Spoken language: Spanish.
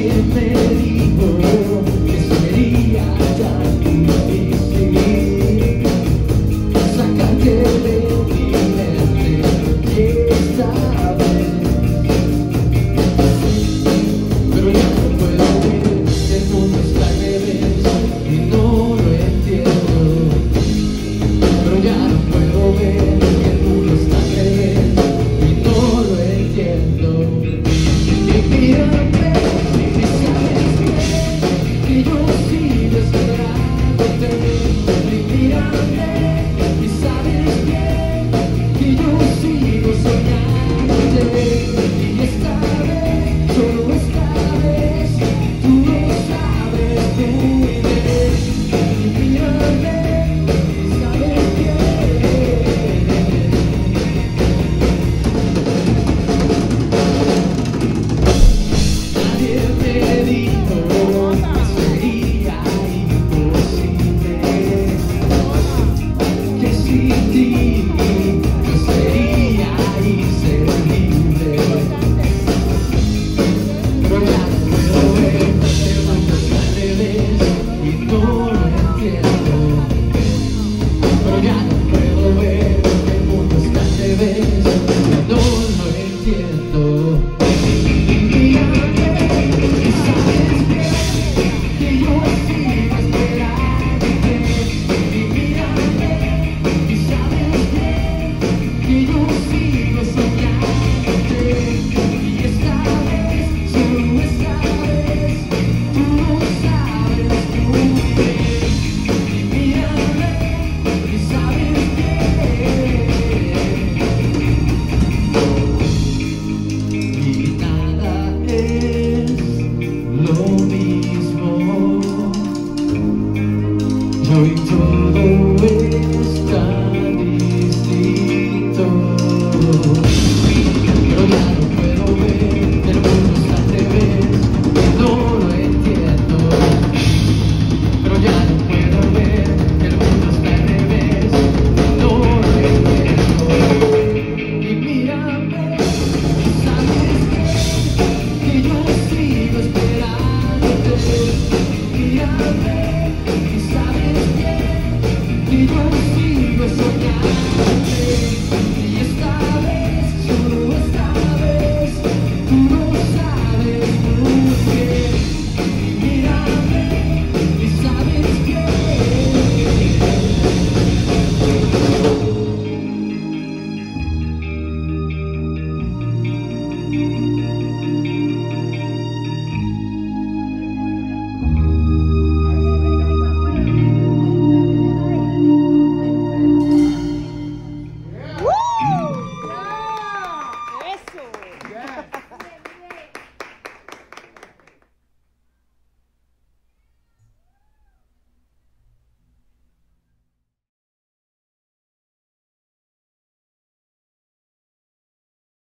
que me dijo que sería ya tu day. siento. Yeah.